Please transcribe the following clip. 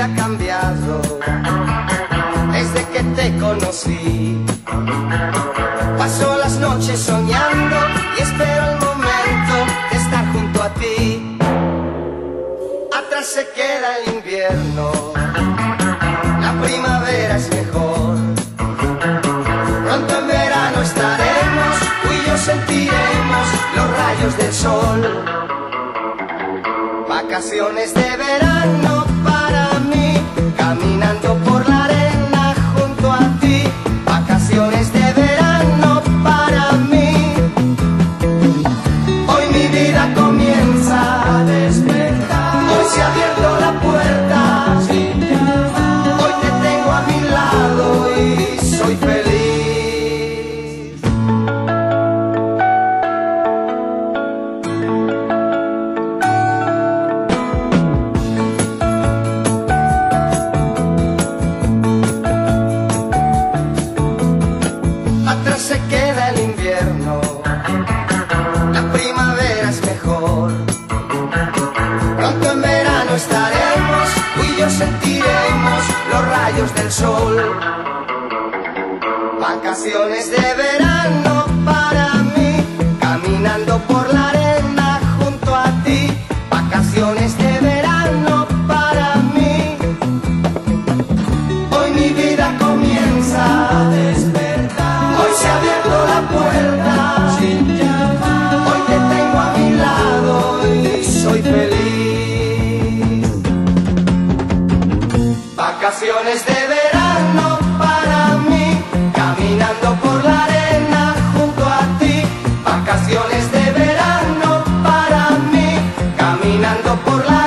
ha cambiado desde que te conocí. Paso las noches soñando y espero el momento de estar junto a ti. Atrás se queda el invierno, la primavera es mejor. Pronto en verano estaremos, tú y yo sentiremos los rayos del sol. Vacaciones de verano soy feliz. Atrás se queda el invierno, la primavera es mejor. Pronto en verano estaremos, tú y yo sentiremos los rayos del sol. Vacaciones de verano para mí, caminando por la arena junto a ti. Vacaciones de verano para mí. Hoy mi vida comienza a despertar. Hoy se ha abierto la puerta. Hoy te tengo a mi lado y soy feliz. Vacaciones de verano para mí, caminando por la arena junto a ti, vacaciones de verano para mí, caminando por la arena.